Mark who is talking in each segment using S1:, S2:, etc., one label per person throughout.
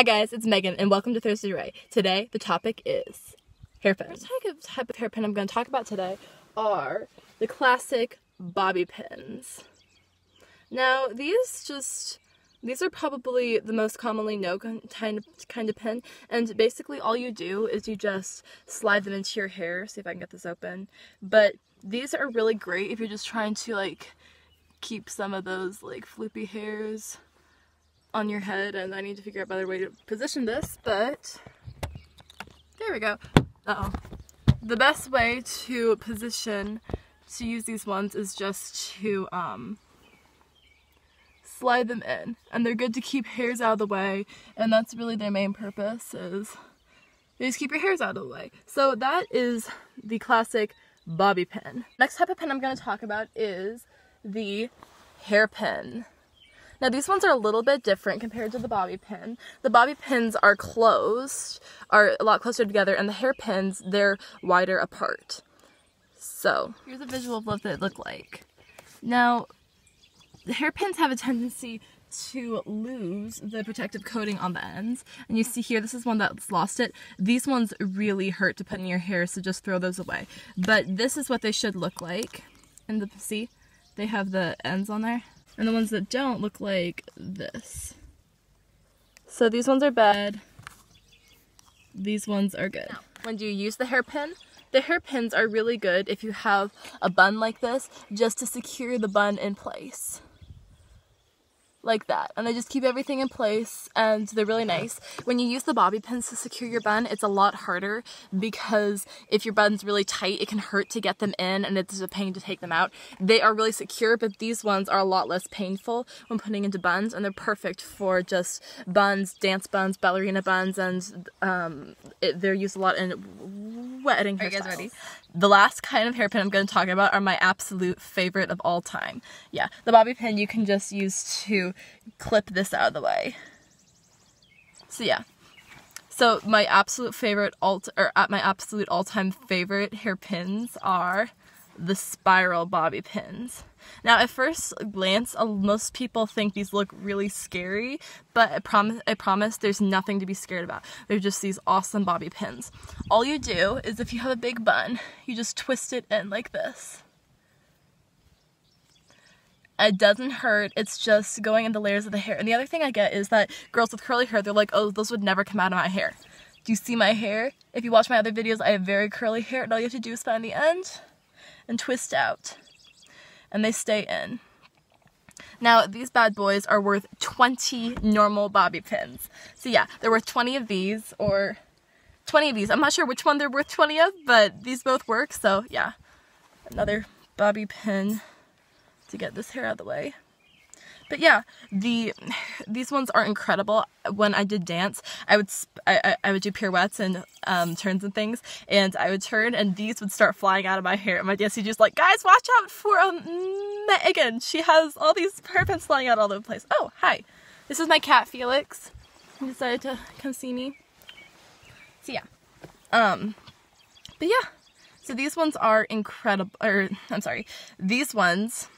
S1: Hi guys, it's Megan and welcome to ThursdayRae. Today the topic is hairpins. The type of, type of hairpin I'm going to talk about today are the classic bobby pins. Now these just these are probably the most commonly known kind of kind of pin and basically all you do is you just slide them into your hair. See if I can get this open. But these are really great if you're just trying to like keep some of those like floopy hairs on your head and I need to figure out a better way to position this, but there we go. Uh oh The best way to position to use these ones is just to um, slide them in and they're good to keep hairs out of the way and that's really their main purpose is just keep your hairs out of the way. So that is the classic bobby pin. Next type of pin I'm going to talk about is the hairpin. Now these ones are a little bit different compared to the bobby pin. The bobby pins are closed, are a lot closer together, and the hair pins, they're wider apart. So, here's a visual of what they look like. Now, the hairpins have a tendency to lose the protective coating on the ends. And you see here, this is one that's lost it. These ones really hurt to put in your hair, so just throw those away. But this is what they should look like. And the, see, they have the ends on there. And the ones that don't look like this. So these ones are bad. These ones are good. Now, when do you use the hairpin? The hairpins are really good if you have a bun like this, just to secure the bun in place like that and they just keep everything in place and they're really nice. When you use the bobby pins to secure your bun it's a lot harder because if your bun's really tight it can hurt to get them in and it's a pain to take them out. They are really secure but these ones are a lot less painful when putting into buns and they're perfect for just buns, dance buns, ballerina buns and um, it, they're used a lot in wedding hairstyles. Are you guys ready? The last kind of hairpin I'm going to talk about are my absolute favorite of all time. Yeah, the bobby pin you can just use to clip this out of the way. So yeah. So my absolute favorite alt or at my absolute all-time favorite hairpins are the spiral bobby pins. Now, at first glance, uh, most people think these look really scary, but I promise, I promise there's nothing to be scared about. They're just these awesome bobby pins. All you do is if you have a big bun, you just twist it in like this. It doesn't hurt. It's just going in the layers of the hair. And the other thing I get is that girls with curly hair, they're like, oh, those would never come out of my hair. Do you see my hair? If you watch my other videos, I have very curly hair and all you have to do is find the end and twist out and they stay in. Now, these bad boys are worth 20 normal bobby pins. So yeah, they're worth 20 of these, or 20 of these. I'm not sure which one they're worth 20 of, but these both work, so yeah. Another bobby pin to get this hair out of the way. But yeah, the these ones are incredible. When I did dance, I would I, I would do pirouettes and um, turns and things, and I would turn, and these would start flying out of my hair. And my dance teacher's like, "Guys, watch out for um, Megan. She has all these hairpins flying out all over the place." Oh, hi. This is my cat Felix. He decided to come see me. So yeah, um, but yeah. So these ones are incredible. Or I'm sorry, these ones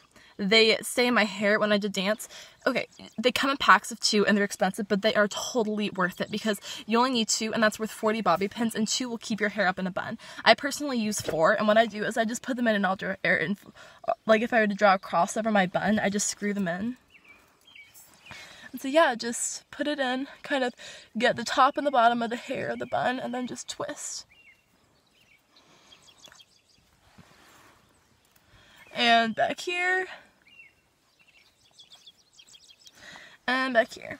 S1: they stay in my hair when I did dance. Okay, they come in packs of two and they're expensive, but they are totally worth it because you only need two and that's worth 40 bobby pins and two will keep your hair up in a bun. I personally use four and what I do is I just put them in and I'll draw air and like if I were to draw a cross over my bun, I just screw them in. And so yeah, just put it in, kind of get the top and the bottom of the hair of the bun and then just twist. And back here. And back here.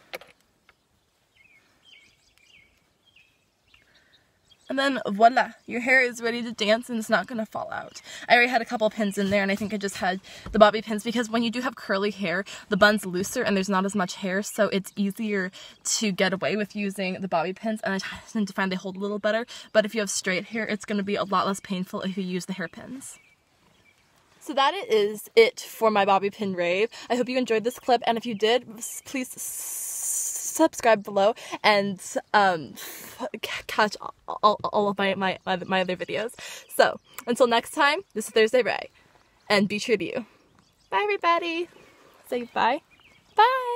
S1: And then voila, your hair is ready to dance and it's not going to fall out. I already had a couple pins in there and I think I just had the bobby pins because when you do have curly hair, the bun's looser and there's not as much hair so it's easier to get away with using the bobby pins and I tend to find they hold a little better. But if you have straight hair, it's going to be a lot less painful if you use the hairpins. So that is it for my bobby pin rave. I hope you enjoyed this clip, and if you did, please subscribe below and um, catch all, all of my, my, my other videos. So, until next time, this is ThursdayRae, and be true to you. Bye, everybody. Say bye. Bye.